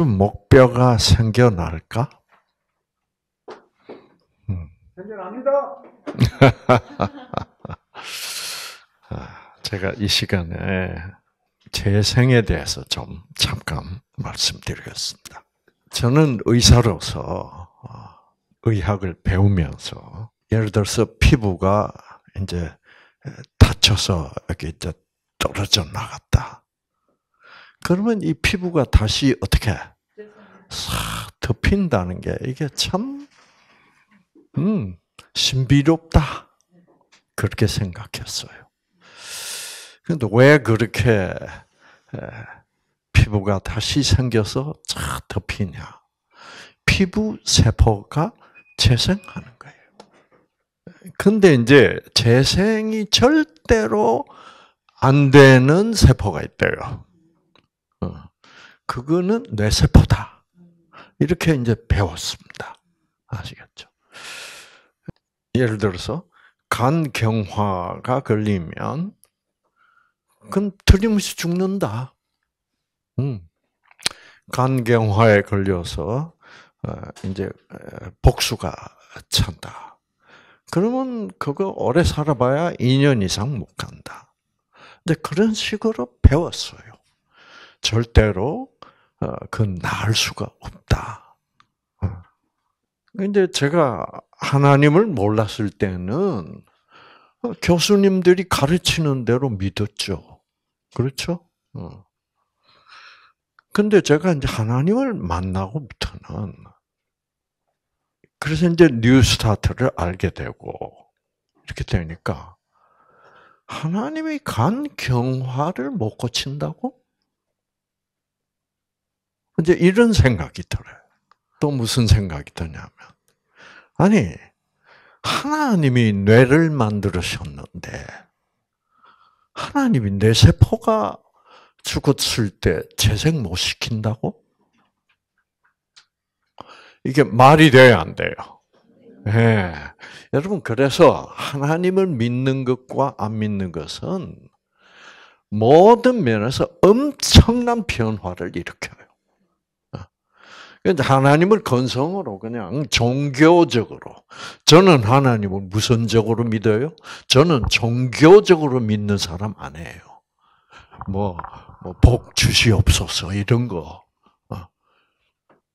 아주 목뼈가 생겨날까? 생겨납니다. 아, 제가 이 시간에 재생에 대해서 좀 잠깐 말씀드리겠습니다. 저는 의사로서 어, 의학을 배우면서 예를 들어서 피부가 이제 다쳐서 이렇게 이제 떨어져 나갔다. 그러면 이 피부가 다시 어떻게 싹 덮인다는 게 이게 참 음, 신비롭다. 그렇게 생각했어요. 근데 왜 그렇게 피부가 다시 생겨서 쫙 덮이냐? 피부 세포가 재생하는 거예요. 근데 이제 재생이 절대로 안 되는 세포가 있대요. 어. 그거는 뇌세포다. 이렇게 이제 배웠습니다. 아시겠죠? 예를 들어서 간경화가 걸리면 그럼 틀림없이 죽는다. 음. 간경화에 걸려서 어, 이제 복수가 찬다. 그러면 그거 오래 살아봐야 2년 이상 못 간다. 근데 그런 식으로 배웠어요. 절대로 어, 그 나을 수가 없다. 근데 제가 하나님을 몰랐을 때는 교수님들이 가르치는 대로 믿었죠. 그렇죠? 어. 근데 제가 이제 하나님을 만나고부터는 그래서 이제 NEWSTART를 알게 되고 이렇게 되니까 하나님이 간 경화를 못 고친다고? 이제 이런 생각이 들어요. 또 무슨 생각이 드냐면 아니 하나님이 뇌를 만들으셨는데 하나님이 뇌 세포가 죽었을 때 재생 못 시킨다고? 이게 말이 돼야 안 돼요. 예. 여러분 그래서 하나님을 믿는 것과 안 믿는 것은 모든 면에서 엄청난 변화를 일으켜요. 하나님을 건성으로 그냥 종교적으로 저는 하나님을 무선적으로 믿어요. 저는 종교적으로 믿는 사람 아니에요. 뭐, 뭐 복 주시옵소서 이런 거 어.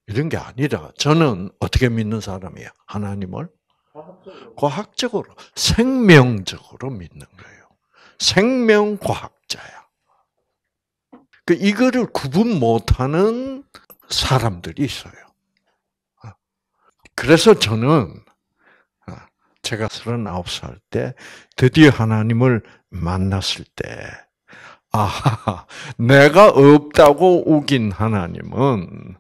이런 게 아니라 저는 어떻게 믿는 사람이에요? 하나님을 과학적으로 생명적으로 믿는 거예요. 생명 과학자야. 그 이거를 구분 못하는 사람들이 있어요. 어. 그래서 저는 어, 제가 39살 때 드디어 하나님을 만났을 때 아, 내가 없다고 우긴 하나님은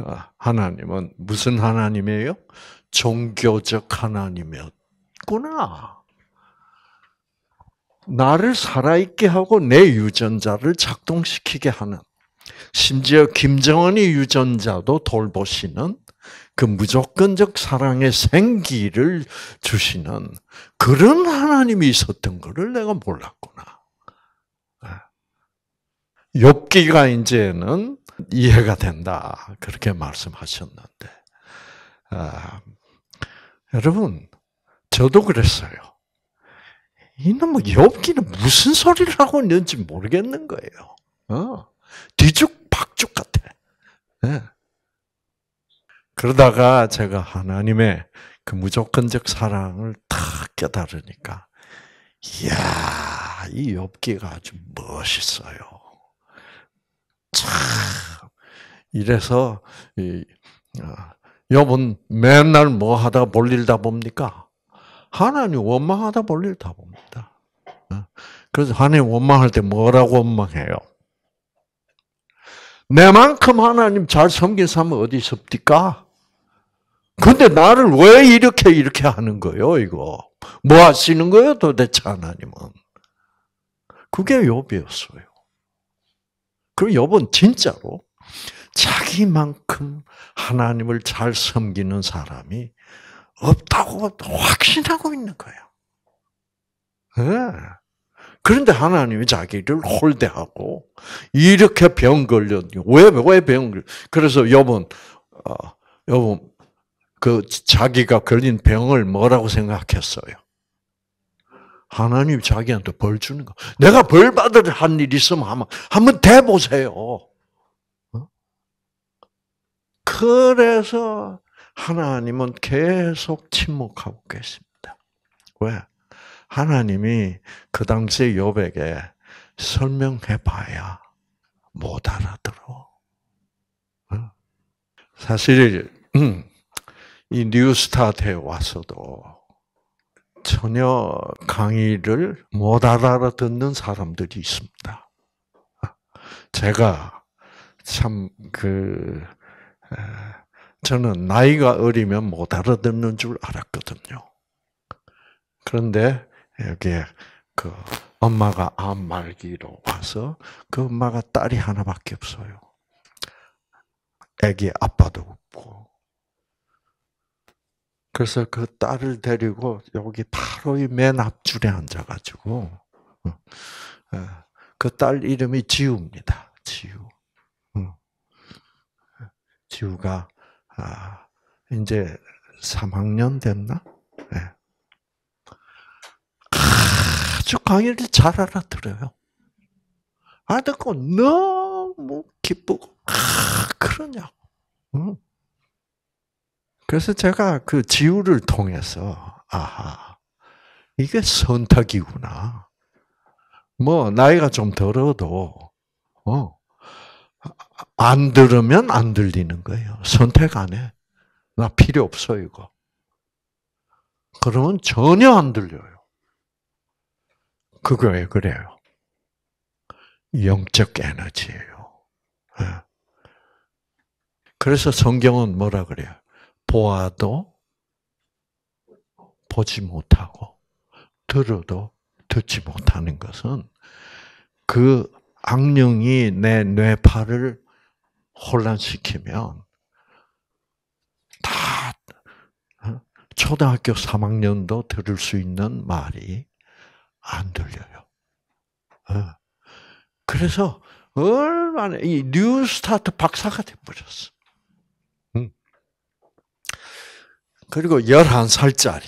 어, 하나님은 무슨 하나님이에요? 종교적 하나님이었구나. 나를 살아있게 하고 내 유전자를 작동시키게 하는 심지어 김정은이 유전자도 돌보시는 그 무조건적 사랑의 생기를 주시는 그런 하나님이 있었던 것을 내가 몰랐구나. 욥기가 이제는 이해가 된다 그렇게 말씀하셨는데 아, 여러분 저도 그랬어요. 이놈 욥기는 무슨 소리를 하고 있는지 모르겠는 거예요. 어. 뒤죽박죽 같아. 네. 그러다가 제가 하나님의 그 무조건적 사랑을 탁 깨달으니까, 이야, 이 엽기가 아주 멋있어요. 참, 이래서, 이, 여분 어, 맨날 뭐 하다 볼일 다 봅니까? 하나님 원망하다 볼일 다 봅니다. 어? 그래서 하나님 원망할 때 뭐라고 원망해요? 내만큼 하나님 잘 섬긴 사람은 어디 있습니까? 근데 나를 왜 이렇게 이렇게 하는 거예요, 이거? 뭐 하시는 거예요, 도대체 하나님은? 그게 욥이었어요. 그리고 욥은 진짜로 자기만큼 하나님을 잘 섬기는 사람이 없다고 확신하고 있는 거예요. 네. 그런데 하나님이 자기를 홀대하고 이렇게 병 걸렸니? 왜왜 병 걸? 그래서 여분 어, 여분 그 자기가 걸린 병을 뭐라고 생각했어요? 하나님 자기한테 벌 주는 거. 내가 벌 받을 한 일 있으면 한번 한번 대 보세요. 어? 그래서 하나님은 계속 침묵하고 계십니다. 왜? 하나님이 그 당시에 요백에 설명해 봐야 못 알아들어. 어? 사실 음, 이 뉴스타트에 와서도 전혀 강의를 못 알아듣는 사람들이 있습니다. 제가 참 그 저는 나이가 어리면 못 알아듣는 줄 알았거든요. 그런데 여기에 그 엄마가 암 말기로 와서 그 엄마가 딸이 하나밖에 없어요. 아기 아빠도 없고. 그래서 그 딸을 데리고 여기 바로 이 맨 앞줄에 앉아가지고 어, 어, 그딸 이름이 지우입니다. 지우. 지우가 아, 이제 3학년 됐나? 네. 아주 강의를 잘 알아들어요. 알아듣고 너무 기쁘고, 아, 그러냐. 응. 그래서 제가 그 지우를 통해서, 아하, 이게 선택이구나. 뭐, 나이가 좀 들어도, 어, 안 들으면 안 들리는 거예요. 선택 안 해. 나 필요 없어, 이거. 그러면 전혀 안 들려요. 그거 왜 그래요? 영적 에너지예요. 예. 그래서 성경은 뭐라 그래요? 보아도 보지 못하고 들어도 듣지 못하는 것은 그 악령이 내 뇌파를 혼란시키면 다 어, 초등학교 3학년도 들을 수 있는 말이 안 들려요. 어. 그래서 얼마나 이 뉴스타트 박사가 돼버렸어. 그리고 11살짜리.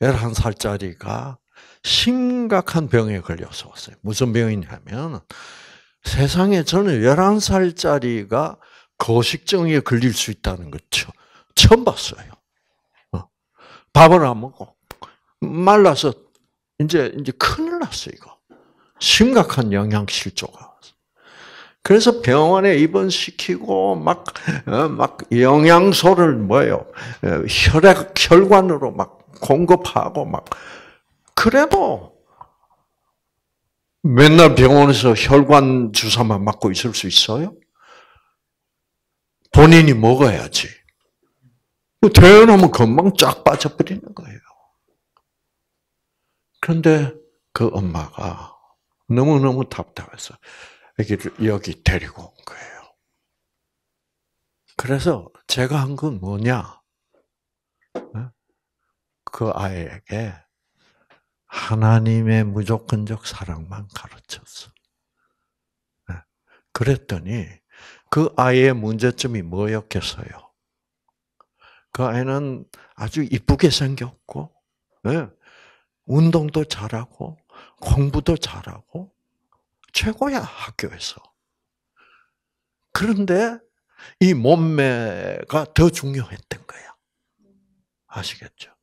11살짜리가 심각한 병에 걸려서 왔어요. 무슨 병이냐면 세상에 저는 11살짜리가 거식증에 걸릴 수 있다는 거 처음 봤어요. 어. 밥을 안 먹고 말라서 이제 이제 큰일 났어 이거. 심각한 영양 실조가 그래서 병원에 입원시키고 막, 어, 막 영양소를 뭐요 혈액, 혈관으로 막 공급하고 막, 그래도 맨날 병원에서 혈관 주사만 맞고 있을 수 있어요? 본인이 먹어야지. 태어나면 금방 쫙 빠져버리는 거예요. 그런데 그 엄마가 너무너무 답답해서 여기를 여기 데리고 온 거예요. 그래서 제가 한 건 뭐냐? 어? 그 아이에게 하나님의 무조건적 사랑만 가르쳤어. 네. 그랬더니 그 아이의 문제점이 뭐였겠어요? 그 아이는 아주 이쁘게 생겼고, 네. 운동도 잘하고, 공부도 잘하고, 최고야, 학교에서. 그런데 이 몸매가 더 중요했던 거야. 아시겠죠?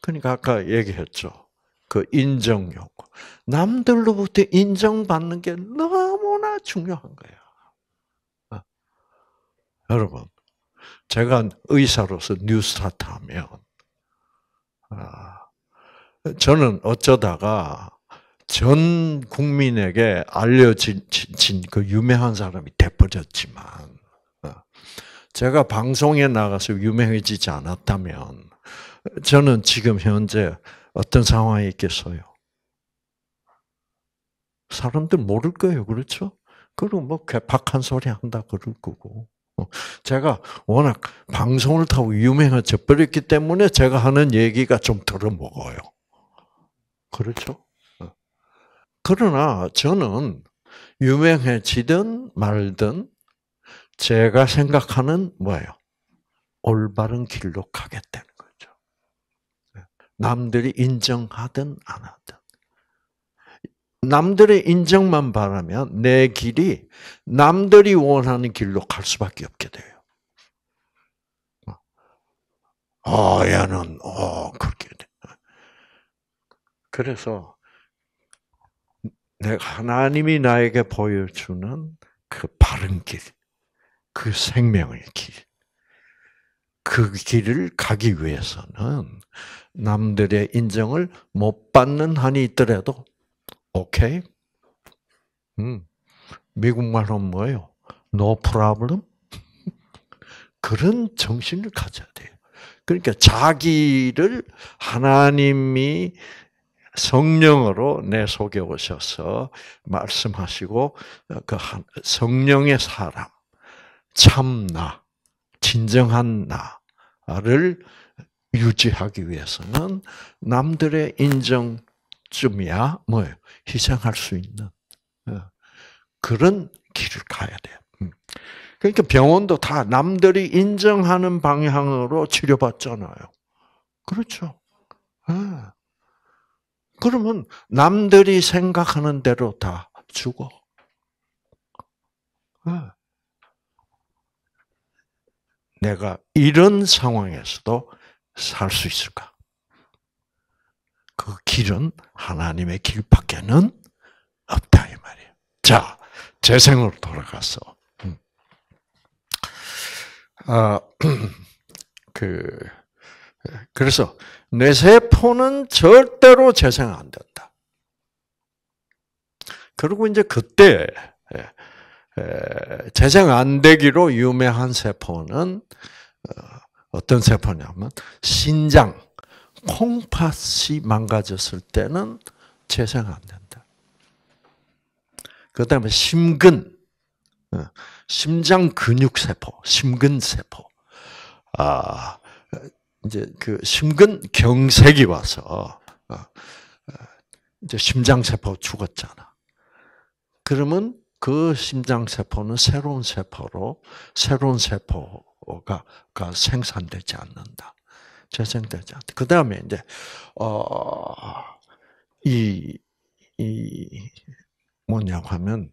그러니까 아까 얘기했죠. 그 인정 요구. 남들로부터 인정받는 게 너무나 중요한 거야. 어. 여러분, 제가 의사로서 뉴스타트 하면, 아, 저는 어쩌다가 전 국민에게 알려진 그 유명한 사람이 돼버렸지만, 어, 제가 방송에 나가서 유명해지지 않았다면, 저는 지금 현재 어떤 상황이 있겠어요? 사람들 모를 거예요. 그렇죠? 그리고 뭐 개팍한 소리 한다 그럴 거고. 어, 제가 워낙 방송을 타고 유명해져 버렸기 때문에 제가 하는 얘기가 좀 들어먹어요. 그렇죠? 그러나 저는 유명해지든 말든 제가 생각하는 뭐예요? 올바른 길로 가겠다는 거죠. 남들이 인정하든 안 하든. 남들의 인정만 바라면 내 길이 남들이 원하는 길로 갈 수밖에 없게 돼요. 어, 얘는, 어, 그렇게 돼. 그래서, 내가 하나님이 나에게 보여주는 그 바른 길, 그 생명의 길, 그 길을 가기 위해서는 남들의 인정을 못 받는 한이 있더라도 오케이. 음. 미국 말로 뭐예요? No problem. 그런 정신을 가져야 돼요. 그러니까 자기를 하나님이 성령으로 내 속에 오셔서 말씀하시고 그 성령의 사람, 참나, 진정한 나를 유지하기 위해서는 남들의 인정쯤이야 뭐예요? 희생할 수 있는 어, 그런 길을 가야 돼요. 음. 그러니까 병원도 다 남들이 인정하는 방향으로 치료받잖아요. 그렇죠. 네. 그러면 남들이 생각하는 대로 다 죽어. 네. 내가 이런 상황에서도 살 수 있을까? 그 길은 하나님의 길밖에는 없다 이 말이에요. 자, 재생으로 돌아가서 음. 아, 그 그래서 뇌세포는 절대로 재생 안 된다. 그리고 이제 그때 재생 안 되기로 유명한 세포는 어, 어떤 세포냐면 신장, 콩팥이 망가졌을 때는 재생 안 된다. 그 다음에 심근, 어, 심장 근육 세포, 심근 세포. 아, 이제 그 심근 경색이 와서 어, 이제 심장 세포 죽었잖아. 그러면 그 심장 세포는 새로운 세포로 새로운 세포가 생산되지 않는다. 재생되지 않다. 그 다음에 이제 어이 이 뭐냐고 하면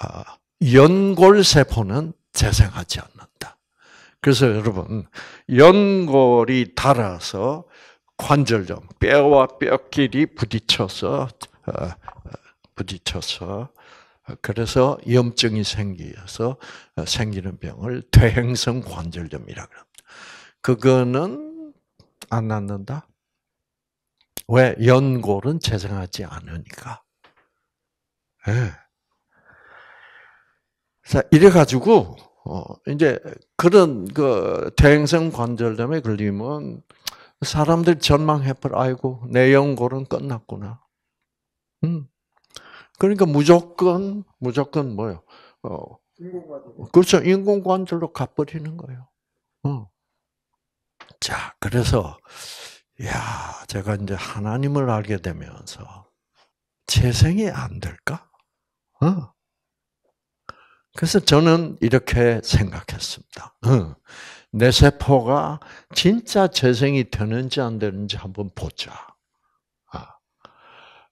아, 연골 세포는 재생하지 않는다. 그래서 여러분 연골이 닳아서 관절점 뼈와 뼈끼리 부딪혀서 어, 어, 부딪혀서 그래서 염증이 생기서 생기는 병을 퇴행성 관절염이라 그럽니다. 그거는 안 낫는다. 왜? 연골은 재생하지 않으니까. 네. 자, 이래 가지고, 어, 이제, 그런, 그, 퇴행성 관절염에 걸리면, 사람들 전망해 버려, 아이고, 내 연골은 끝났구나. 음. 그러니까 무조건, 무조건 뭐요? 어, 그렇죠. 인공관절로 가버리는 거예요. 어. 자, 그래서, 야, 제가 이제 하나님을 알게 되면서, 재생이 안 될까? 어. 그래서 저는 이렇게 생각했습니다. 어. 내 세포가 진짜 재생이 되는지 안 되는지 한번 보자. 아,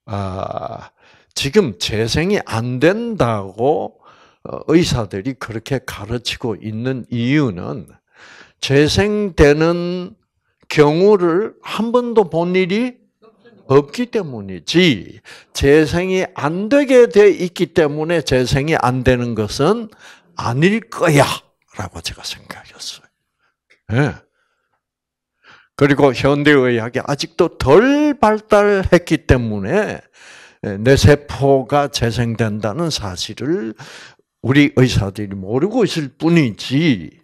아 지금 재생이 안 된다고 어, 의사들이 그렇게 가르치고 있는 이유는 재생되는 경우를 한 번도 본 일이 없기 때문이지 재생이 안 되게 돼 있기 때문에 재생이 안 되는 것은 아닐 거야라고 제가 생각했어요. 네. 그리고 현대의학이 아직도 덜 발달했기 때문에 내 세포가 재생된다는 사실을 우리 의사들이 모르고 있을 뿐이지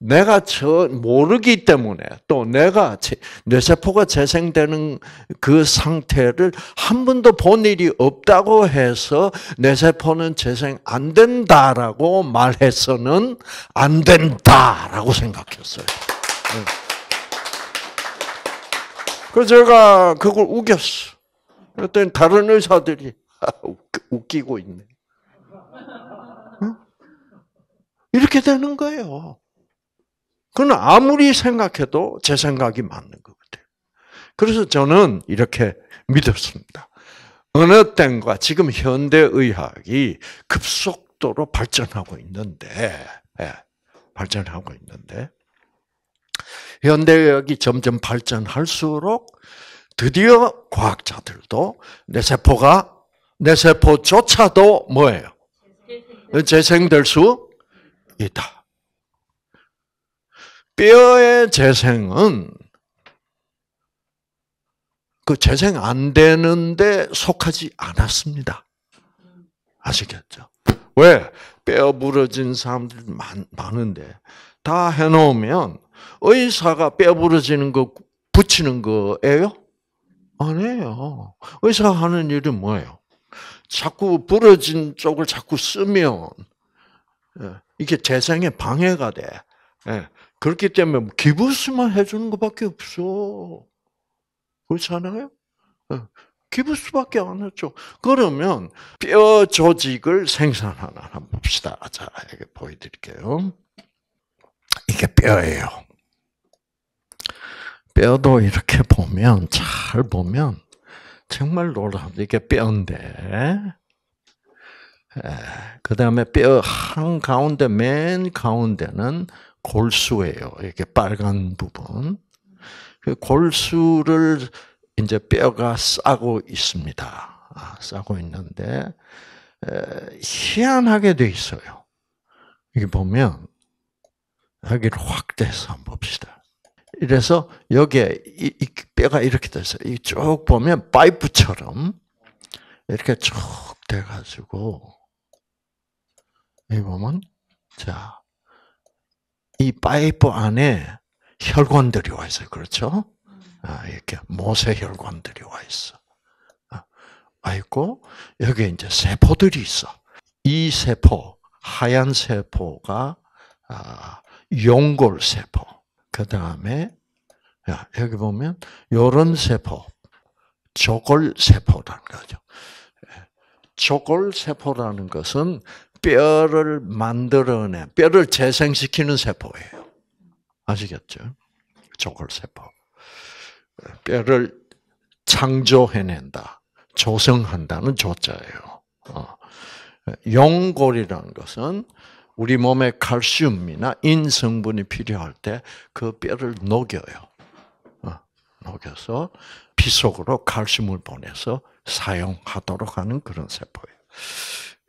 내가 저 모르기 때문에 또 내가 뇌세포가 재생되는 그 상태를 한 번도 본 일이 없다고 해서 뇌세포는 재생 안 된다라고 말해서는 안 된다라고 생각했어요. 네. 그래서 제가 그걸 우겼어. 그랬더니 다른 의사들이 웃기고 있네. 이렇게 되는 거예요. 그건 아무리 생각해도 제 생각이 맞는 것 같아요. 그래서 저는 이렇게 믿었습니다. 어느 때과 지금 현대의학이 급속도로 발전하고 있는데, 예, 발전하고 있는데, 현대의학이 점점 발전할수록 드디어 과학자들도 내 세포가 내 세포조차도 뭐예요? 재생될 수 있다. 뼈의 재생은 그 재생 안 되는데 속하지 않았습니다. 아시겠죠? 왜? 뼈 부러진 사람들 많, 많은데 다 해놓으면 의사가 뼈 부러지는 거 붙이는 거예요? 아니에요. 의사가 하는 일은 뭐예요? 자꾸 부러진 쪽을 자꾸 쓰면 예, 이게 재생에 방해가 돼. 예, 그렇기 때문에 뭐 기부스만 해주는 것밖에 없어. 그렇잖아요? 예, 기부스밖에 안 했죠. 그러면 뼈 조직을 생산하나 한번 봅시다. 자, 이렇게 보여드릴게요. 이게 뼈예요. 뼈도 이렇게 보면 잘 보면 정말 놀랍니다. 이게 뼈인데 그 다음에 뼈 한 가운데 맨 가운데는 골수예요. 이렇게 빨간 부분. 그 골수를 이제 뼈가 싸고 있습니다. 아, 싸고 있는데 희한하게 돼 있어요. 이게 보면 여기를 확대해서 한번 봅시다. 이래서 여기에 이, 이 뼈가 이렇게 돼서 쭉 보면 파이프처럼 이렇게 쭉 돼가지고 이 보면 자, 이 파이프 안에 혈관들이 와 있어요. 그렇죠? 아, 이렇게 모세 혈관들이 와 있어. 아, 와 있고 여기 이제 세포들이 있어. 이 세포, 하얀 세포가 아, 용골 세포. 그 다음에 여기 보면 요런 세포, 조골 세포라는 거죠. 조골 세포라는 것은 뼈를 만들어내, 뼈를 재생시키는 세포예요. 아시겠죠? 조골세포. 뼈를 창조해낸다, 조성한다는 조자예요. 어. 용골이라는 것은 우리 몸에 칼슘이나 인 성분이 필요할 때 그 뼈를 녹여요. 어, 녹여서 피 속으로 칼슘을 보내서 사용하도록 하는 그런 세포예요.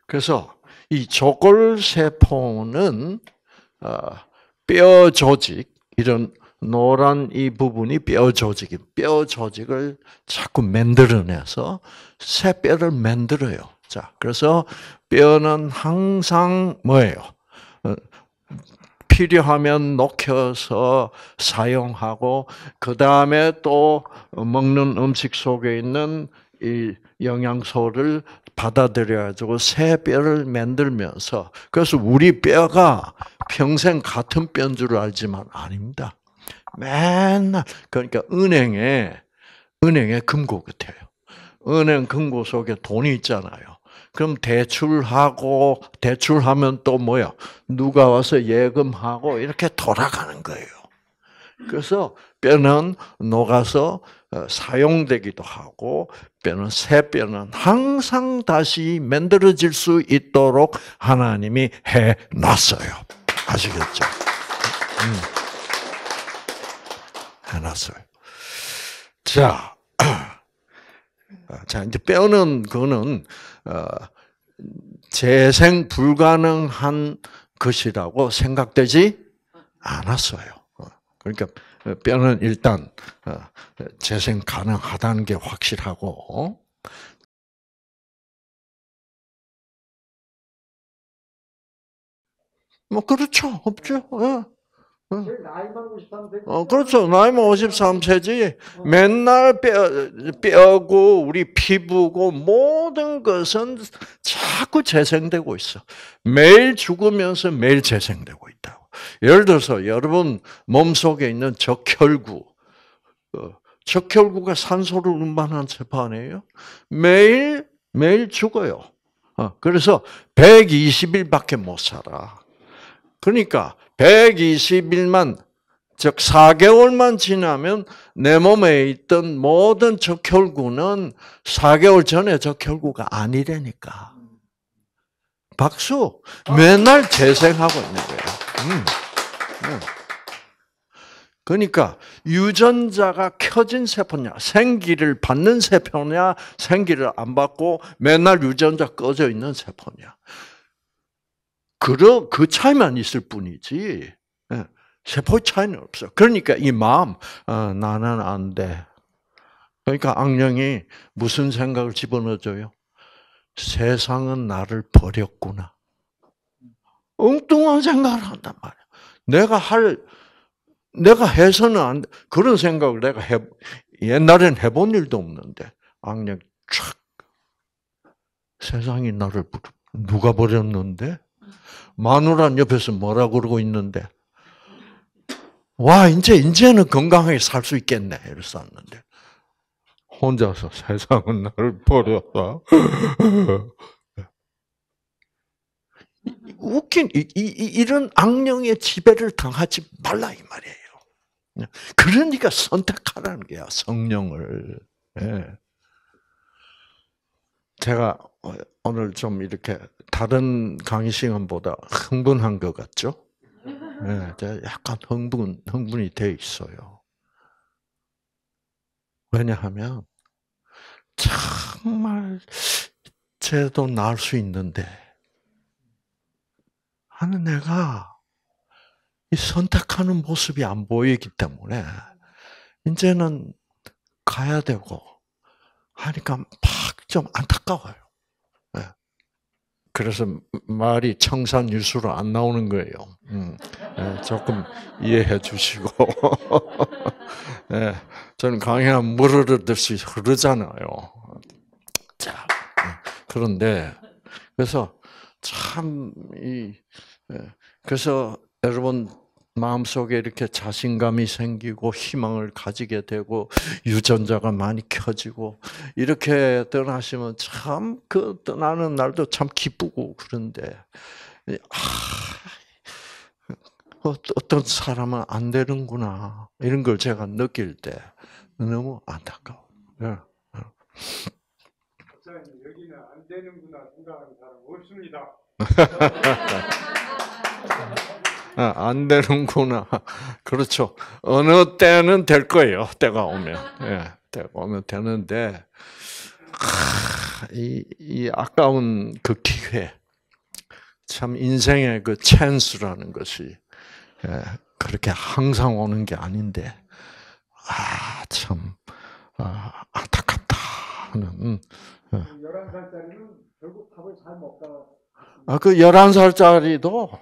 그래서 이 조골 세포는 어, 뼈 조직 이런 노란 이 부분이 뼈 조직이 뼈 조직을 자꾸 만들어내서 새 뼈를 만들어요. 자, 그래서 뼈는 항상 뭐예요? 어, 필요하면 녹여서 사용하고 그 다음에 또 먹는 음식 속에 있는 이 영양소를 받아들여가지고 새 뼈를 만들면서 그래서 우리 뼈가 평생 같은 뼈인 줄 알지만 아닙니다. 맨날 그러니까 은행에 은행에 금고 같아요. 은행 금고 속에 돈이 있잖아요. 그럼 대출하고 대출하면 또 뭐야? 누가 와서 예금하고 이렇게 돌아가는 거예요. 그래서 뼈는 녹아서 어, 사용되기도 하고 뼈는 새 뼈는 항상 다시 만들어질 수 있도록 하나님이 해 놨어요. 아시겠죠? 음. 해 놨어요. 자, 자 이제 뼈는 그거는 어, 재생 불가능한 것이라고 생각되지 않았어요. 어, 그러니까 뼈는 일단 어, 재생 가능하다는 게 확실하고 뭐 그렇죠 없죠. 어, 그렇죠. 나이만 53세지. 맨날 뼈, 뼈고, 우리 피부고, 모든 것은 자꾸 재생되고 있어. 매일 죽으면서 매일 재생되고 있다고. 예를 들어서, 여러분 몸속에 있는 적혈구. 어, 적혈구가 산소를 운반하는 세포 아니에요? 매일 매일 죽어요. 어, 그래서 120일밖에 못 살아. 그러니까 120일만 즉 4개월만 지나면 내 몸에 있던 모든 적혈구는 4개월 전에 적혈구가 아니라니까. 박수. 맨날 재생하고 있는 거예요. 음. 음. 그러니까 유전자가 켜진 세포냐, 생기를 받는 세포냐, 생기를 안 받고 맨날 유전자 꺼져 있는 세포냐. 그, 그 차이만 있을 뿐이지. 예. 세포의 차이는 없어. 그러니까 이 마음, 어, 나는 안 돼. 그러니까 악령이 무슨 생각을 집어넣어줘요? 세상은 나를 버렸구나. 엉뚱한 생각을 한단 말이야. 내가 할, 내가 해서는 안, 그런 생각을 내가 해, 옛날엔 해본 일도 없는데, 악령 촥. 세상이 나를 버려. 누가 버렸는데? 마누라 옆에서 뭐라 그러고 있는데, 와, 이제, 이제는 건강하게 살 수 있겠네. 이랬었는데. 혼자서 세상은 나를 버렸다. 웃긴, 이, 이, 이 런 악령의 지배를 당하지 말라, 이 말이에요. 그러니까 선택하라는 거야, 성령을. 예. 제가 오늘 좀 이렇게 다른 강의 시간보다 흥분한 것 같죠? 네, 약간 흥분, 흥분이 돼 있어요. 왜냐하면, 정말, 쟤도 나을 수 있는데, 하는 내가, 이 선택하는 모습이 안 보이기 때문에, 이제는 가야 되고, 하니까 막 좀 안타까워요. 그래서 말이 청산유수로 안 나오는 거예요. 음, 예, 조금 이해해 주시고. 예, 저는 강의하면 물흐르듯이 흐르잖아요. 자, 그런데, 그래서 참, 이, 예, 그래서 여러분, 마음속에 이렇게 자신감이 생기고 희망을 가지게 되고 유전자가 많이 켜지고 이렇게 떠나시면 참 그 떠나는 날도 참 기쁘고 그런데 아, 어떤 사람은 안 되는구나 이런 걸 제가 느낄 때 너무 안타까워. 예. 여기는 안 되는구나 생각하는 사람 없습니다. 아, 안 되는구나. 그렇죠. 어느 때는 될 거예요. 때가 오면. 예, 때가 오면 되는데, 이, 이 아까운 그 기회. 참 인생의 그 찬스라는 것이, 예, 그렇게 항상 오는 게 아닌데, 아, 참, 아, 안타깝다 하는. 11살짜리는 결국 밥을 잘 먹다. 아, 그 11살짜리도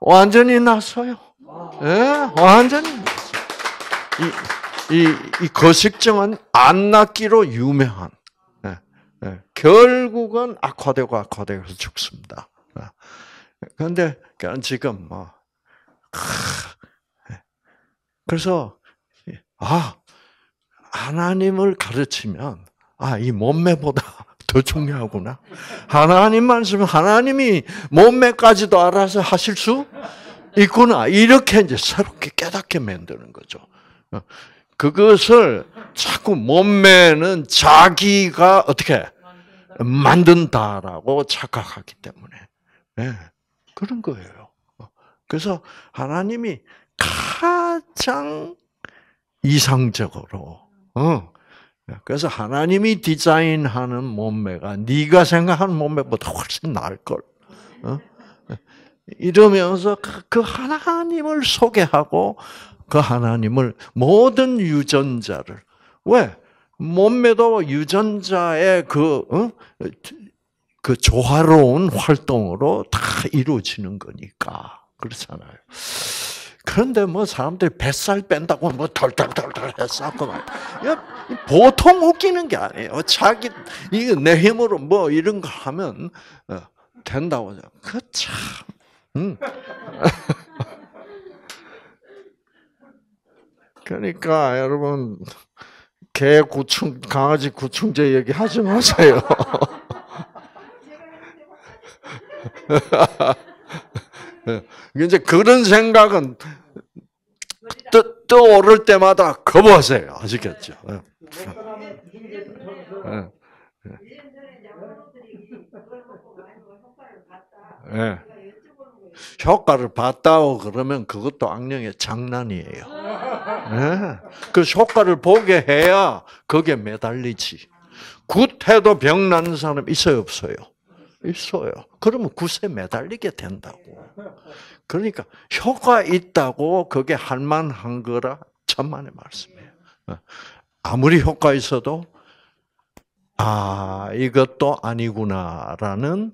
완전히 났어요. 예, 완전히 이, 이, 이 거식증은 안 낫기로 유명한. 예, 예. 결국은 악화되고 악화되어서 죽습니다. 예. 그런데 지금 뭐 예. 그래서 아 하나님을 가르치면 아 이 몸매보다 더 중요하구나. 하나님 말씀, 하나님이 몸매까지도 알아서 하실 수 있구나. 이렇게 이제 새롭게 깨닫게 만드는 거죠. 어, 그것을 자꾸 몸매는 자기가 어떻게 만든다라고 착각하기 때문에. 네, 그런 거예요. 어, 그래서 하나님이 가장 이상적으로, 어, 그래서 하나님이 디자인하는 몸매가 네가 생각하는 몸매보다 훨씬 나을 걸. 어? 이러면서 그, 그 하나님을 소개하고 그 하나님을 모든 유전자를 왜 몸매도 유전자의 그, 어? 그 조화로운 활동으로 다 이루어지는 거니까 그렇잖아요. 그런데 뭐 사람들이 뱃살 뺀다고 뭐 덜덜덜덜 해서 그만. 보통 웃기는 게 아니에요. 자기 이거 내 힘으로 뭐 이런 거 하면 어, 된다고 그 참. 음. 그러니까 여러분 개 구충 강아지 구충제 얘기 하지 마세요. 이제 그런 생각은 떠, 떠오를 때마다 거부하세요. 아시겠죠? 예. 예. 예. 효과를 봤다고 그러면 그것도 악령의 장난이에요. 예. 그 효과를 보게 해야 거기에 매달리지. 굿해도 병 나는 사람 있어요, 없어요? 있어요. 그러면 굿에 매달리게 된다고. 그러니까 효과 있다고 그게 할만한 거라 천만의 말씀이에요. 어. 아무리 효과 있어도 아 이것도 아니구나라는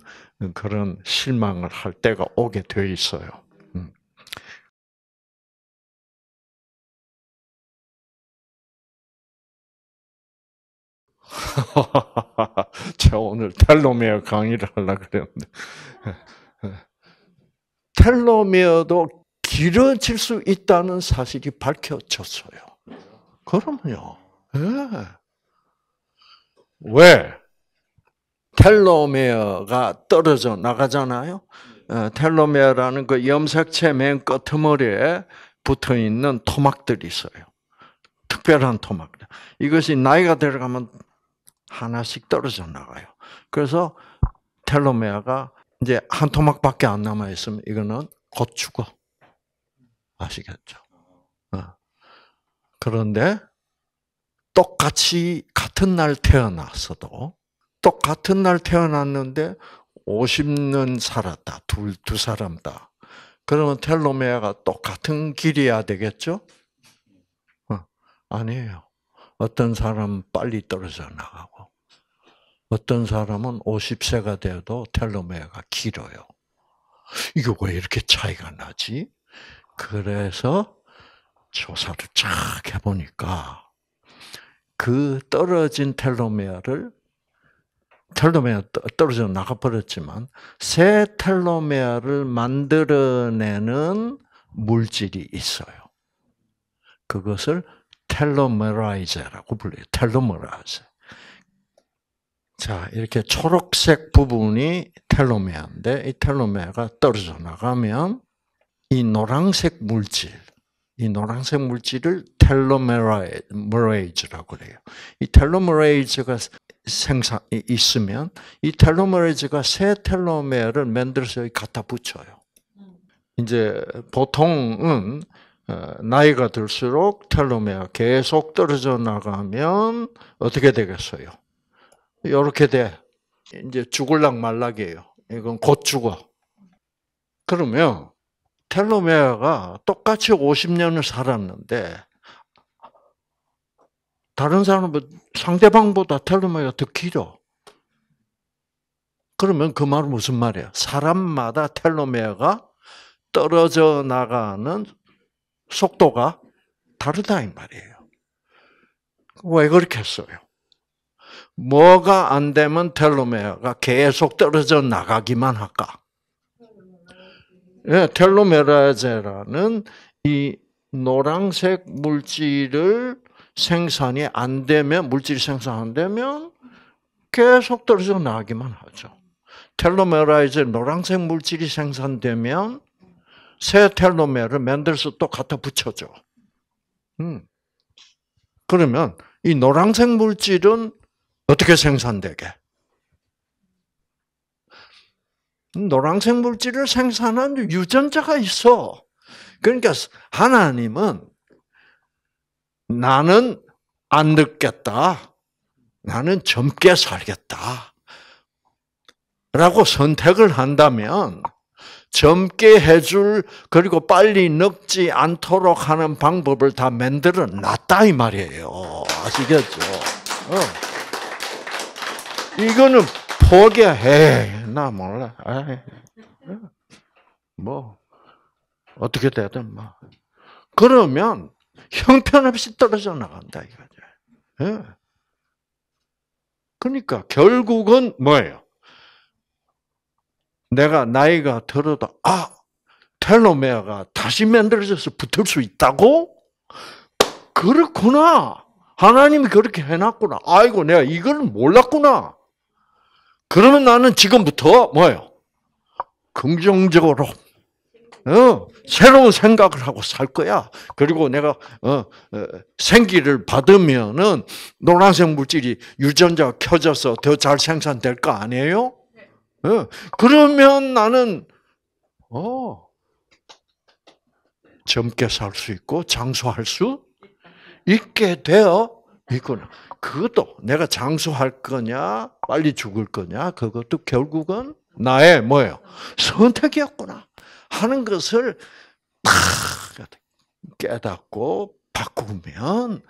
그런 실망을 할 때가 오게 돼 있어요. 제가 오늘 텔로미어 강의를 하려고 그랬는데 텔로미어도 길어질 수 있다는 사실이 밝혀졌어요. 그럼요. 네. 왜? 텔로미어가 떨어져 나가잖아요. 어, 텔로미어라는 그 염색체 맨 끝머리에 붙어 있는 토막들이 있어요. 특별한 토막들. 이것이 나이가 들어가면 하나씩 떨어져 나가요. 그래서 텔로메아가 이제 한 토막밖에 안 남아 있으면 이거는 곧 죽어. 아시겠죠? 어. 그런데 똑같이 같은 날 태어났어도 똑같은 날 태어났는데 50년 살았다. 둘, 두 사람 다. 그러면 텔로메아가 똑같은 길이야 되겠죠? 어. 아니에요. 어떤 사람은 빨리 떨어져 나가고, 어떤 사람은 50세가 돼도 텔로메아가 길어요. 이게 왜 이렇게 차이가 나지? 그래서 조사를 쫙 해보니까 그 떨어진 텔로메아를 텔로메아 떨어져 나가버렸지만 새 텔로메아를 만들어내는 물질이 있어요. 그것을 텔로메라이제라고 불려요. 텔로메라이제. 자, 이렇게 초록색 부분이 텔로메아인데 이 텔로메아가 떨어져 나가면 이 노란색 물질, 이 노란색 물질을 텔로메라이즈라고 그래요. 이 텔로메라이즈가 생산 있으면 이 텔로메라이즈가 새 텔로메아를 만들어서 갖다 붙여요. 이제 보통은 어, 나이가 들수록 텔로메아 계속 떨어져 나가면 어떻게 되겠어요? 이렇게 돼. 이제 죽을락 말락이에요. 이건 곧 죽어. 그러면 텔로메아가 똑같이 50년을 살았는데 다른 사람은 상대방보다 텔로메아가 더 길어. 그러면 그 말은 무슨 말이야? 사람마다 텔로메아가 떨어져 나가는 속도가 다르다 이 말이에요. 왜 그렇게 했어요? 뭐가 안 되면 텔로메아가 계속 떨어져 나가기만 할까? 예, 텔로메라제라는 이 노란색 물질을 생산이 안 되면 물질 생산 안 되면 계속 떨어져 나가기만 하죠. 텔로메라이제 노란색 물질이 생산되면 새 텔로메를 만들어서 또 갖다 붙여줘. 음. 그러면 이 노란색 물질은 어떻게 생산되게? 노란색 물질을 생산한 유전자가 있어. 그러니까 하나님은 나는 안 늙겠다. 나는 젊게 살겠다. 라고 선택을 한다면 젊게 해줄 그리고 빨리 늙지 않도록 하는 방법을 다 만들어 놨다 이 말이에요. 아시겠죠? 어. 이거는 포기해. 나 몰라. 에이. 뭐 어떻게 되든 뭐. 그러면 형편없이 떨어져 나간다 이거죠. 예. 그러니까 결국은 뭐예요? 내가 나이가 들어도 아 텔로메아가 다시 만들어져서 붙을 수 있다고? 그렇구나. 하나님이 그렇게 해놨구나. 아이고 내가 이걸 몰랐구나. 그러면 나는 지금부터 뭐예요? 긍정적으로 어, 새로운 생각을 하고 살 거야. 그리고 내가 어, 어, 생기를 받으면은 노란색 물질이 유전자가 켜져서 더 잘 생산될 거 아니에요? 어, 그러면 나는 어, 젊게 살 수 있고 장수할 수 있게 되어 있구나. 그것도 내가 장수할 거냐, 빨리 죽을 거냐, 그것도 결국은 나의 뭐예요? 선택이었구나. 하는 것을 탁 깨닫고 바꾸면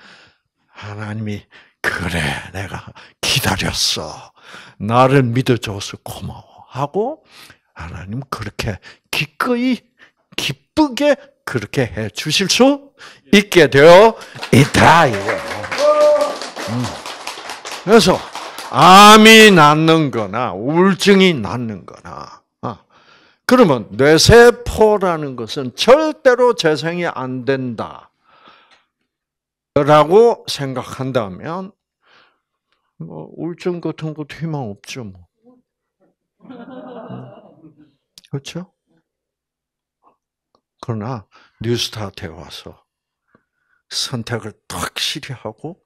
하나님이 그래 내가 기다렸어 나를 믿어줘서 고마워 하고 하나님 그렇게 기꺼이 기쁘게 그렇게 해 주실 수 있게 되어 있다. 음. 그래서 암이 낫는-거나 우울증이 낫는-거나 그러면 뇌세포라는 것은 절대로 재생이 안 된다. 라고 생각한다면, 뭐, 우울증 같은 것도 희망 없죠, 뭐. 그렇죠? 그러나, 뉴스타트에 와서 선택을 확실히 하고,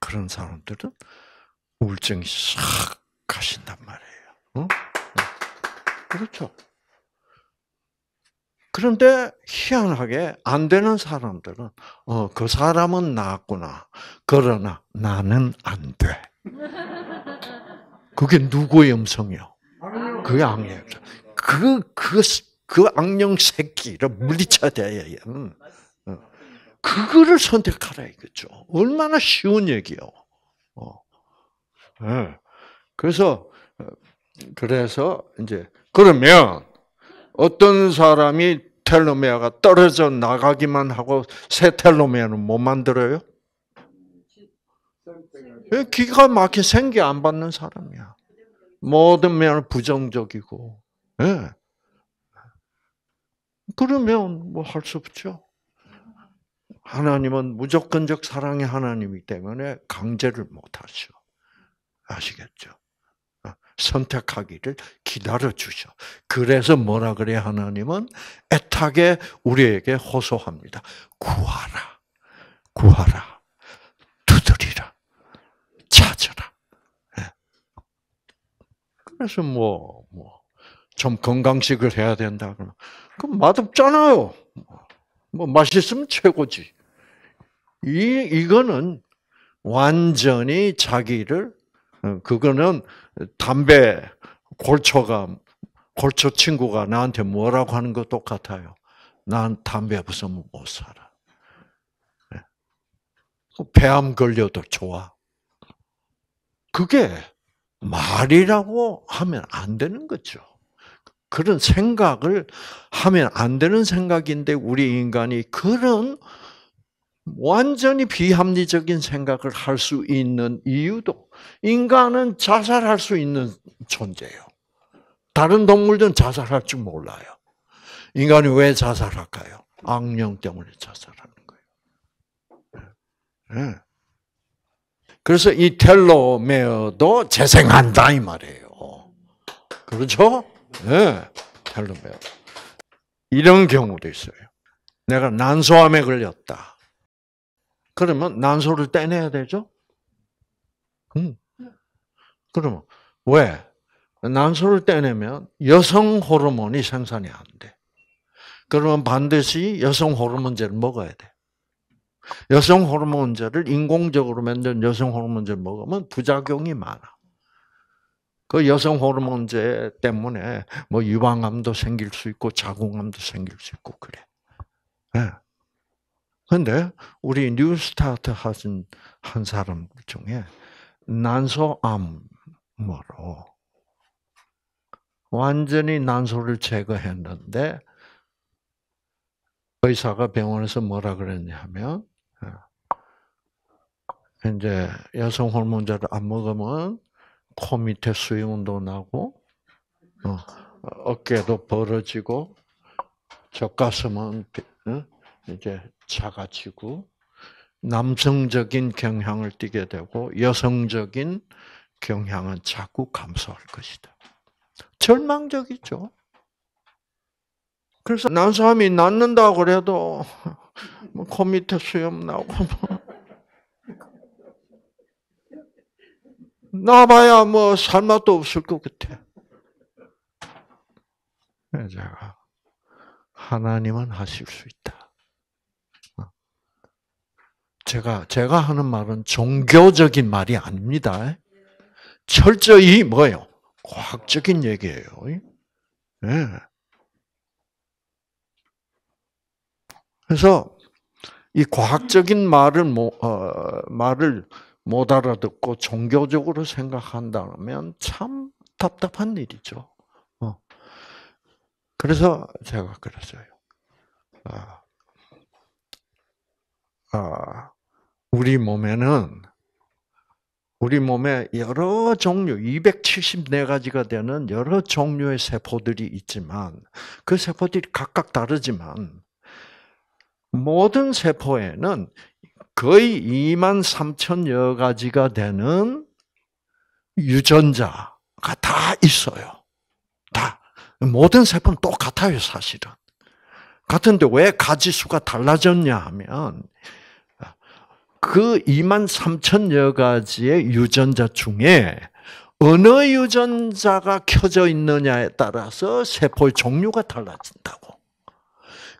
그런 사람들은 우울증이 싹 가신단 말이에요. 응? 그렇죠. 그런데 희한하게 안 되는 사람들은 어, 그 사람은 나았구나. 그러나 나는 안 돼. 그게 누구의 음성이요? 그게 악령. 그, 그, 그 악령 새끼를 물리쳐야 돼. 그거를 선택하라 이거죠. 얼마나 쉬운 얘기요. 어. 네. 그래서, 어, 그래서 이제, 그러면, 어떤 사람이 텔로메아가 떨어져 나가기만 하고 새 텔로메아는 못 만들어요? 기가 막혀 생기 안 받는 사람이야. 모든 면은 부정적이고. 네. 그러면 뭐 할 수 없죠. 하나님은 무조건적 사랑의 하나님이기 때문에 강제를 못 하죠. 아시겠죠? 선택하기를 기다려 주셔. 그래서 뭐라 그래 하나님은 애타게 우리에게 호소합니다. 구하라. 구하라. 찾아라. 예. 그래서 뭐, 뭐, 좀 건강식을 해야 된다. 그럼, 그럼 맛없잖아요. 뭐, 맛있으면 최고지. 이, 이거는 완전히 자기를, 어, 그거는 담배 골초가 골초 친구가 나한테 뭐라고 하는 것 똑같아요. 난 담배 없으면 못 살아. 네. 폐암 걸려도 좋아. 그게 말이라고 하면 안 되는 거죠. 그런 생각을 하면 안 되는 생각인데 우리 인간이 그런 완전히 비합리적인 생각을 할 수 있는 이유도 인간은 자살할 수 있는 존재예요. 다른 동물들은 자살할 줄 몰라요. 인간이 왜 자살할까요? 악령 때문에 자살하는 거예요. 네. 그래서 이 텔로메어도 재생한다 이 말이에요. 그렇죠? 네. 텔로메어. 이런 경우도 있어요. 내가 난소암에 걸렸다. 그러면 난소를 떼내야 되죠? 음. 그러면 왜? 난소를 떼내면 여성 호르몬이 생산이 안 돼. 그러면 반드시 여성 호르몬제를 먹어야 돼. 여성 호르몬제를 인공적으로 만든 여성 호르몬제를 먹으면 부작용이 많아. 그 여성 호르몬제 때문에 뭐 유방암도 생길 수 있고 자궁암도 생길 수 있고 그래. 네. 근데 우리 뉴스타트 하신 한 사람 중에 난소암으로 완전히 난소를 제거했는데 의사가 병원에서 뭐라 그랬냐면 어, 이제 여성 호르몬제를 안 먹으면 코 밑에 수용도 나고 어, 어깨도 벌어지고 젖가슴은 어, 이제 작아지고 남성적인 경향을 띠게 되고 여성적인 경향은 자꾸 감소할 것이다. 절망적이죠. 그래서 난 사람이 낫는다 그래도 뭐코 밑에 수염 나고 나봐야 뭐 살 맛도 없을 것 같아. 제가 하나님은 하실 수 있다. 어. 제가 제가 하는 말은 종교적인 말이 아닙니다. 철저히 뭐요? 과학적인 얘기예요. 네. 그래서 이 과학적인 말을 못, 어, 말을 못 알아듣고 종교적으로 생각한다면 참 답답한 일이죠. 어. 그래서 제가 그랬어요. 아, 아, 우리 몸에는 우리 몸에 여러 종류, 274가지가 되는 여러 종류의 세포들이 있지만 그 세포들이 각각 다르지만 모든 세포에는 거의 2만 3천여 가지가 되는 유전자가 다 있어요. 다. 모든 세포는 똑같아요, 사실은. 같은데 왜 가지수가 달라졌냐 하면 그 2만 3천여 가지의 유전자 중에 어느 유전자가 켜져 있느냐에 따라서 세포의 종류가 달라진다고.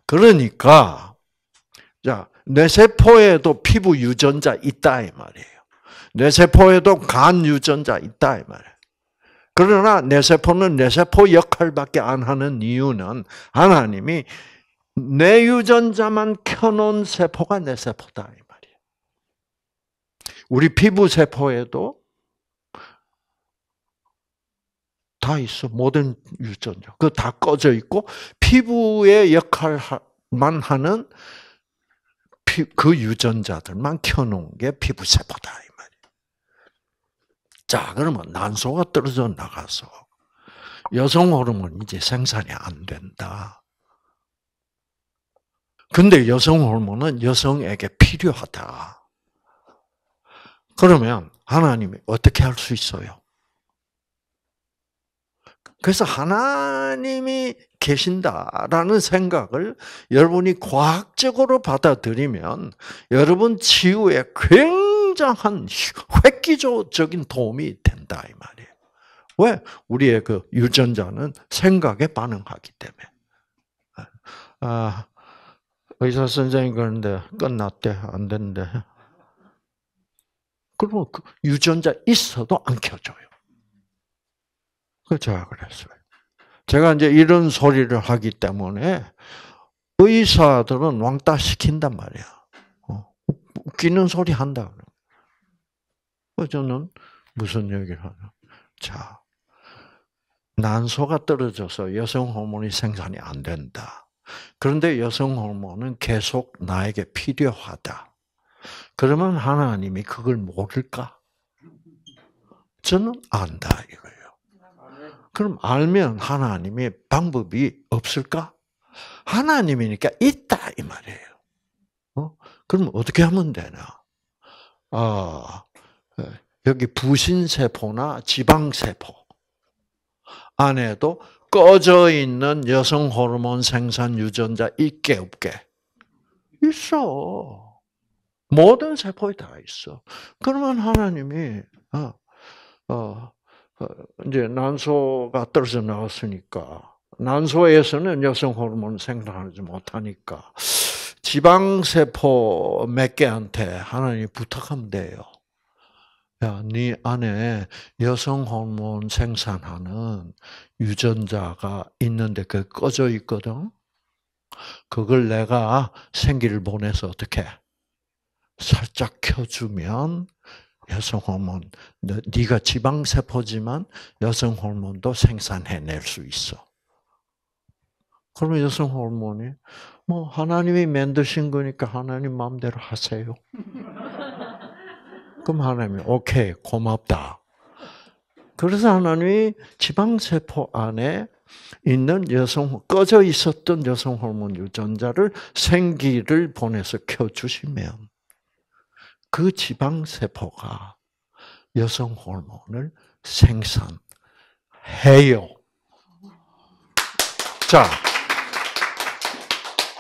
그러니까 자, 뇌세포에도 피부 유전자 있다 이 말이에요. 뇌세포에도 간 유전자 있다 이 말이에요. 그러나 뇌세포는 뇌세포 역할밖에 안 하는 이유는 하나님이 뇌 유전자만 켜놓은 세포가 뇌세포다 이 말이에요. 우리 피부 세포에도 다 있어 모든 유전자 그 다 꺼져 있고 피부의 역할만 하는 그 유전자들만 켜놓은 게 피부세포다 이 말이에요. 자, 그러면 난소가 떨어져 나가서 여성 호르몬이 이제 생산이 안 된다. 근데 여성 호르몬은 여성에게 필요하다. 그러면 하나님이 어떻게 할 수 있어요? 그래서 하나님이 계신다라는 생각을 여러분이 과학적으로 받아들이면 여러분 치유에 굉장한 획기적인 도움이 된다 이 말이에요. 왜? 우리의 그 유전자는 생각에 반응하기 때문에. 아, 의사 선생님 그런데 끝났대 안 된대. 그러면 그 유전자 있어도 안 켜져요. 그 제가 그랬어요. 제가 이제 이런 소리를 하기 때문에 의사들은 왕따 시킨단 말이야. 어, 웃기는 소리 한다. 그 저는 무슨 얘기를 하냐. 자, 난소가 떨어져서 여성 호르몬이 생산이 안 된다. 그런데 여성 호르몬은 계속 나에게 필요하다. 그러면 하나님이 그걸 모를까? 저는 안다 이거예요. 그럼 알면 하나님의 방법이 없을까? 하나님이니까 있다 이 말이에요. 어? 그럼 어떻게 하면 되나? 아 여기 부신세포나 지방세포 안에도 꺼져 있는 여성 호르몬 생산 유전자 있게 없게 있어. 모든 세포에 다 있어. 그러면 하나님이 어, 어, 어, 이제 난소가 떨어져 나왔으니까 난소에서는 여성 호르몬 생산하지 못하니까 지방 세포 몇 개한테 하나님 부탁하면 돼요. 야, 네 안에 여성 호르몬 생산하는 유전자가 있는데 그 꺼져 있거든. 그걸 내가 생기를 보내서 어떻게 살짝 켜주면 여성 호르몬, 네가 지방 세포지만 여성 호르몬도 생산해낼 수 있어. 그러면 여성 호르몬이 뭐 하나님이 만드신 거니까 하나님 마음대로 하세요. 그럼 하나님이 오케이 고맙다. 그래서 하나님이 지방 세포 안에 있는 여성 꺼져 있었던 여성 호르몬 유전자를 생기를 보내서 켜 주시면 그 지방세포가 여성 호르몬을 생산해요. 자,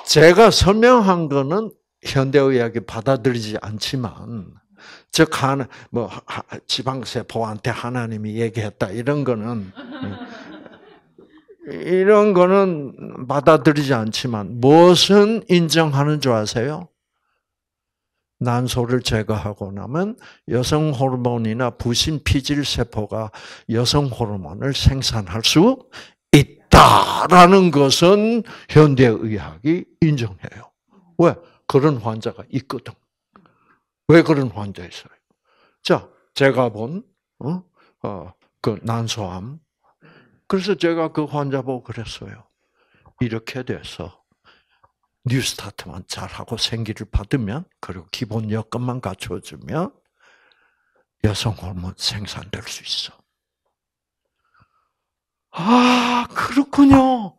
제가 설명한 거는 현대의학이 받아들이지 않지만 즉 하나 뭐 하- 지방세포한테 하나님이 얘기했다 이런 거는 이런 거는 받아들이지 않지만 무엇은 인정하는 줄 아세요? 난소를 제거하고 나면 여성 호르몬이나 부신 피질 세포가 여성 호르몬을 생산할 수 있다라는 것은 현대 의학이 인정해요. 왜? 그런 환자가 있거든. 왜 그런 환자 있어요? 자, 제가 본, 어, 어, 그 난소암. 그래서 제가 그 환자 보고 그랬어요. 이렇게 돼서 뉴스타트만 잘하고 생기를 받으면, 그리고 기본 여건만 갖춰주면 여성 호르몬 생산될 수 있어. 아, 그렇군요.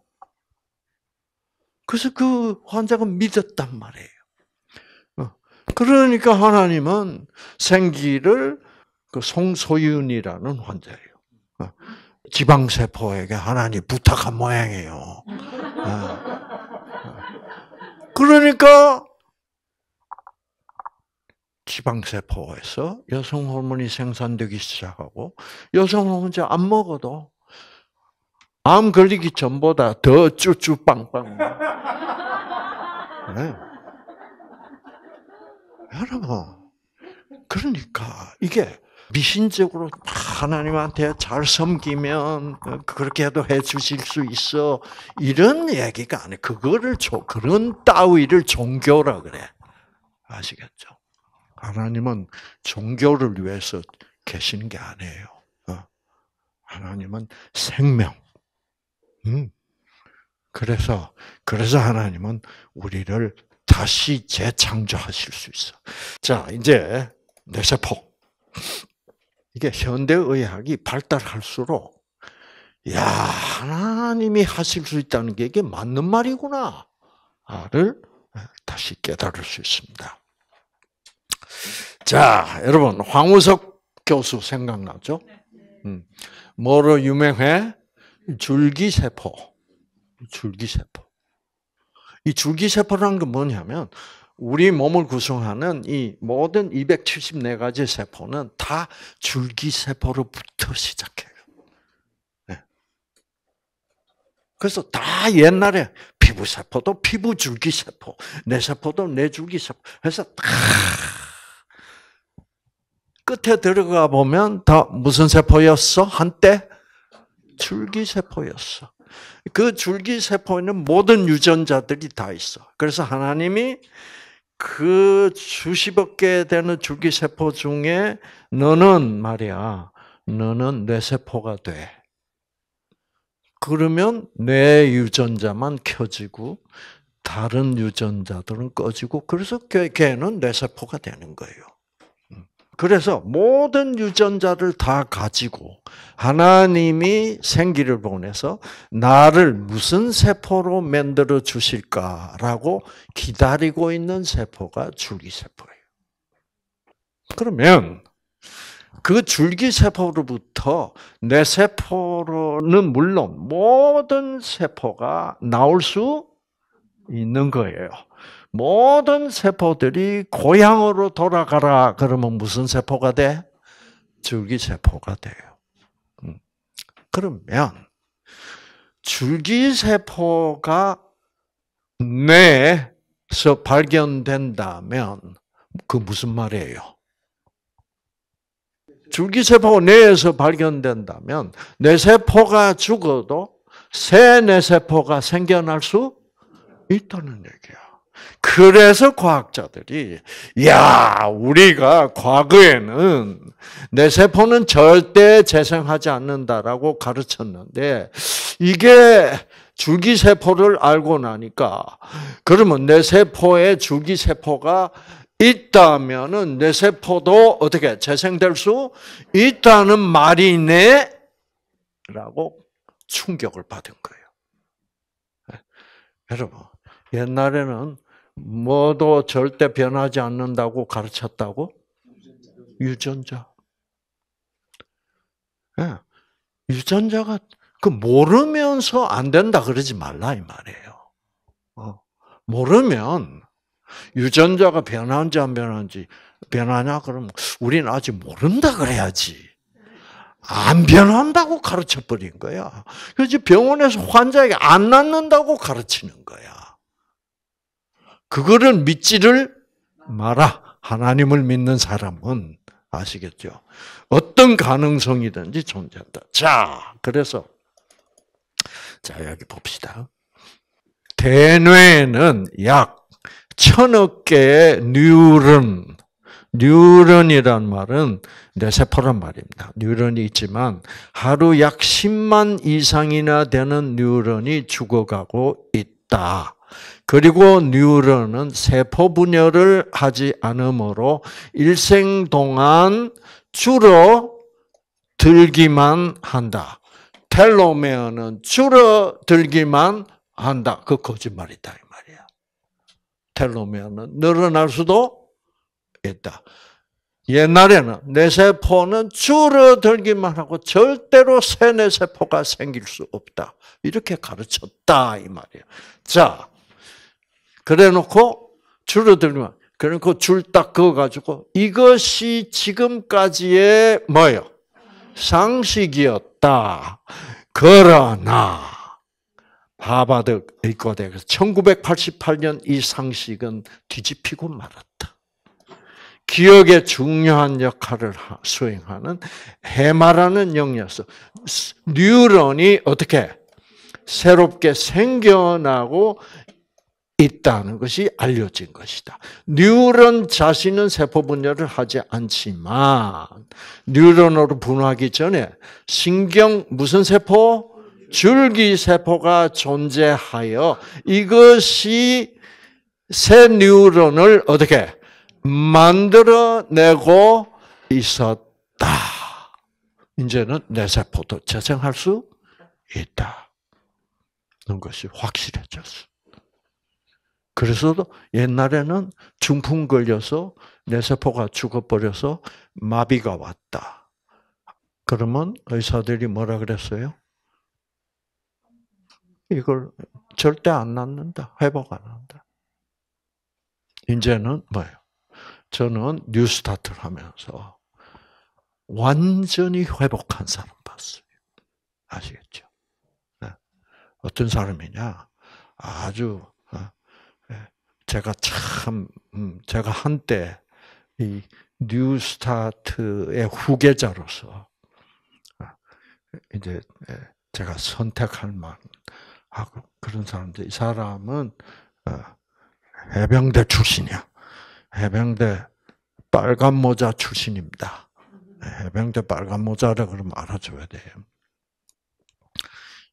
그래서 그 환자가 믿었단 말이에요. 어, 그러니까 하나님은 생기를 그 송소윤이라는 환자예요. 어, 지방세포에게 하나님 부탁한 모양이에요. 어. 그러니까 지방세포에서 여성 호르몬이 생산되기 시작하고 여성 호르몬 이제 안 먹어도 암 걸리기 전보다 더 쭈쭈 빵빵. 네. 여러분, 그러니까 이게 미신적으로 하나님한테 잘 섬기면 그렇게 해도 해 주실 수 있어. 이런 얘기가 아니에요. 그거를 조, 그런 따위를 종교라 그래. 아시겠죠? 하나님은 종교를 위해서 계시는 게 아니에요. 어. 하나님은 생명. 음. 그래서 그래서 하나님은 우리를 다시 재창조하실 수 있어. 자, 이제 뇌세포. 이게 현대 의학이 발달할수록 야, 하나님이 하실 수 있다는 게 이게 맞는 말이구나를 다시 깨달을 수 있습니다. 자, 여러분 황우석 교수 생각나죠? 음, 뭐로 유명해? 줄기세포. 줄기세포. 이 줄기세포라는 건 뭐냐면 우리 몸을 구성하는 이 모든 274가지 세포는 다 줄기세포로부터 시작해요. 네. 그래서 다 옛날에 피부세포도 피부줄기세포, 뇌세포도 뇌줄기세포 해서 다 끝에 들어가 보면 다 무슨 세포였어? 한때 줄기세포였어. 그 줄기세포에는 모든 유전자들이 다 있어. 그래서 하나님이 그 수십억 개 되는 줄기세포 중에 너는 말이야, 너는 뇌세포가 돼. 그러면 뇌 유전자만 켜지고 다른 유전자들은 꺼지고 그래서 걔- 걔는 뇌세포가 되는 거예요. 그래서 모든 유전자를 다 가지고 하나님이 생기를 보내서 나를 무슨 세포로 만들어 주실까라고 기다리고 있는 세포가 줄기세포예요. 그러면 그 줄기세포로부터 내 세포로는 물론 모든 세포가 나올 수 있는 거예요. 모든 세포들이 고향으로 돌아가라 그러면 무슨 세포가 돼? 줄기세포가 돼요. 음. 그러면 줄기세포가 뇌에서 발견된다면 그 무슨 말이에요? 줄기세포가 뇌에서 발견된다면 뇌세포가 죽어도 새 뇌세포가 생겨날 수 있다는 얘기야. 그래서 과학자들이 야 우리가 과거에는 내 세포는 절대 재생하지 않는다라고 가르쳤는데 이게 줄기 세포를 알고 나니까 그러면 내 세포에 줄기 세포가 있다면은 내 세포도 어떻게 재생될 수 있다는 말이네 라고 충격을 받은 거예요. 여러분 옛날에는 뭐도 절대 변하지 않는다고 가르쳤다고? 유전자. 예. 유전자가 그 모르면서 안 된다 그러지 말라 이 말이에요. 어. 모르면 유전자가 변하는지 안 변하는지 변하냐 그러면 우리는 아직 모른다 그래야지. 안 변한다고 가르쳐 버린 거야. 그래서 병원에서 환자에게 안 낫는다고 가르치는 거야. 그거를 믿지를 마라. 하나님을 믿는 사람은 아시겠죠? 어떤 가능성이든지 존재한다. 자, 그래서 자 여기 봅시다. 대뇌에는 약 천억 개의 뉴런, 뉴런이란 말은 뇌세포란 말입니다. 뉴런이 있지만 하루 약 10만 이상이나 되는 뉴런이 죽어가고 있다. 그리고 뉴런은 세포 분열을 하지 않으므로 일생 동안 줄어들기만 한다. 텔로메어는 줄어들기만 한다. 그 거짓말이다 이 말이야. 텔로메어는 늘어날 수도 있다. 옛날에는 뇌세포는 줄어들기만 하고 절대로 새 뇌세포가 생길 수 없다. 이렇게 가르쳤다 이 말이에요. 자, 그래 놓고 줄어들면 그래놓고 줄딱 그어가지고 이것이 지금까지의 뭐요? 상식이었다. 그러나 하버드 의과대학에서 1988년 이 상식은 뒤집히고 말았다. 기억에 중요한 역할을 수행하는 해마라는 영역에서 뉴런이 어떻게 새롭게 생겨나고 있다는 것이 알려진 것이다. 뉴런 자신은 세포 분열을 하지 않지만 뉴런으로 분화하기 전에 신경 무슨 세포? 줄기 세포가 존재하여 이것이 새 뉴런을 어떻게 만들어내고 있었다. 이제는 내 세포도 재생할 수 있다. 는 것이 확실해졌어. 그래서도 옛날에는 중풍 걸려서 뇌세포가 죽어버려서 마비가 왔다. 그러면 의사들이 뭐라 그랬어요? 이걸 절대 안 낫는다. 회복 안 한다. 이제는 뭐예요? 저는 NEWSTART를 하면서 완전히 회복한 사람 봤어요. 아시겠죠? 네. 어떤 사람이냐? 아주 제가 참 음, 제가 한때 이 NEWSTART의 후계자로서 아, 이제 예, 제가 선택할 만하고 그런 사람들 이 사람은 어, 해병대 출신이야. 해병대 빨간 모자 출신입니다. 해병대 빨간 모자라 그러면 알아줘야 돼요.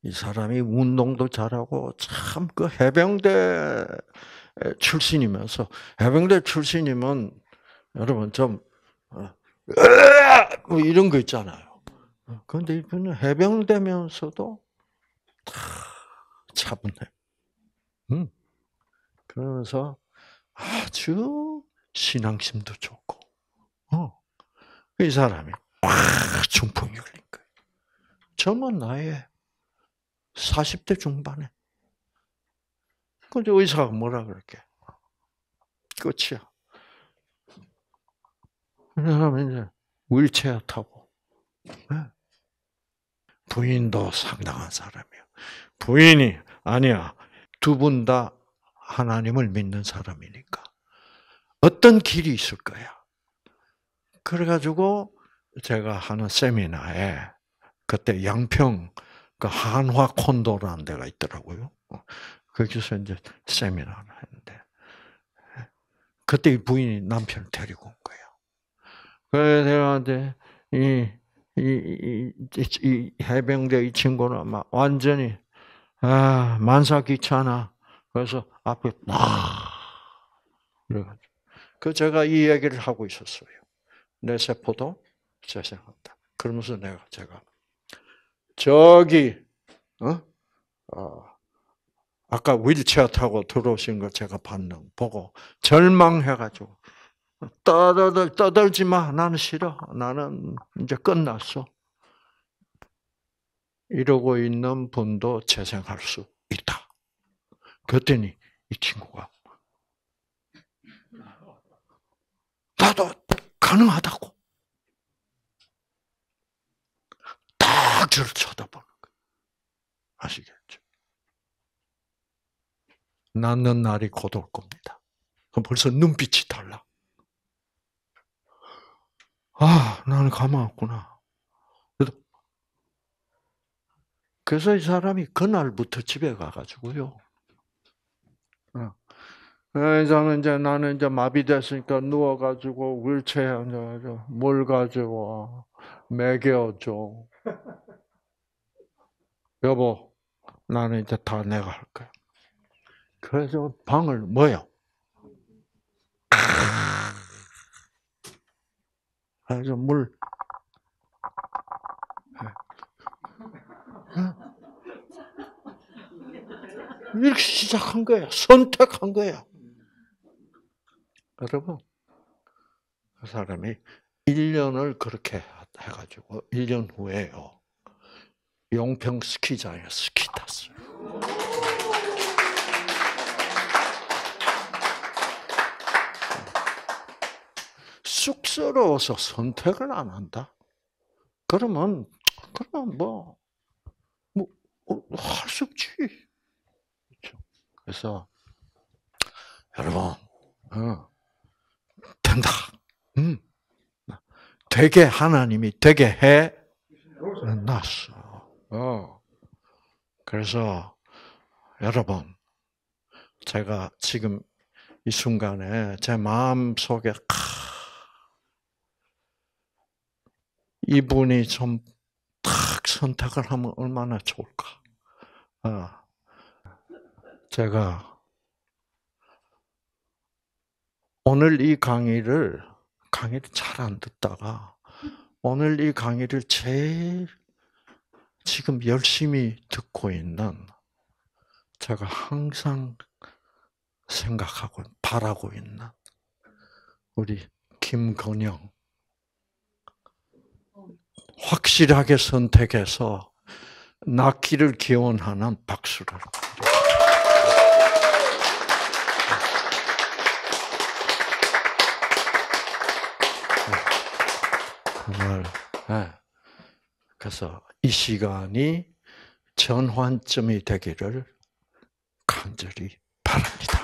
이 사람이 운동도 잘하고 참 그 해병대 출신이면서 해병대 출신이면 여러분 좀 어, 뭐 이런 거 있잖아요. 그런데 이분은 해병대면서도 다 차분해. 음. 그러면서 아주 신앙심도 좋고, 어. 이 사람이 막 중풍이 걸린 거예요. 젊은 나이에 40대 중반에 근데 의사가 뭐라 그럴게? 끝이야. 그러면 이제 윌체어 타고. 네. 부인도 상당한 사람이야. 부인이 아니야. 두 분 다 하나님을 믿는 사람이니까 어떤 길이 있을 거야. 그래가지고 제가 하는 세미나에 그때 양평 그 한화 콘도라는 데가 있더라고요. 거기서 이제 세미나를 했는데 그때 부인이 남편을 데리고 온 거예요. 그래서 내가 이, 이, 이, 이 해병대 이 친구는 막 완전히 아 만사 귀찮아. 그래서 앞에 막 그래가지고 그 제가 이 얘기를 하고 있었어요. 내 세포도 재생한다. 그러면서 내가 제가 저기 어? 어 아까 휠체어 타고 들어오신 거 제가 봤는 보고 절망해가지고 떠들 떠들지 마. 나는 싫어. 나는 이제 끝났어. 이러고 있는 분도 재생할 수 있다. 그랬더니 이 친구가. 나도 가능하다고. 딱 저를 쳐다보는 거예요. 아시겠죠? 낳는 날이 곧 올 겁니다. 그럼 벌써 눈빛이 달라. 아, 나는 가만 없구나. 그래서 이 사람이 그날부터 집에 가가지고요. 어. 저는 이제 나는 이제 마비됐으니까 누워가지고 윌체어에 앉아가지고 물 가지고 먹여줘. 여보, 나는 이제 다 내가 할 거야. 그래서 방을 뭐요? 그래서 물 이렇게 시작한 거예요. 선택한 거예요. 여러분, 그 사람이 1년을 그렇게 해가지고 1년 후에요. 용평 스키장에 스키 탔어요. 쑥스러워서 선택을 안 한다? 그러면, 그러면 뭐, 뭐, 할 수 없지. 그렇죠? 그래서, 여러분, 어, 된다. 음. 되게 하나님이 되게 해 놨어. 어. 그래서 여러분, 제가 지금 이 순간에 제 마음 속에 이분이 좀 탁 선택을 하면 얼마나 좋을까. 어. 제가 오늘 이 강의를 강의를 잘 안 듣다가 오늘 이 강의를 제일 지금 열심히 듣고 있는 제가 항상 생각하고 바라고 있는 우리 김건영 확실하게 선택해서 낳기를 기원하는 박수를. 정말, 네. 그래서 이 시간이 전환점이 되기를 간절히 바랍니다.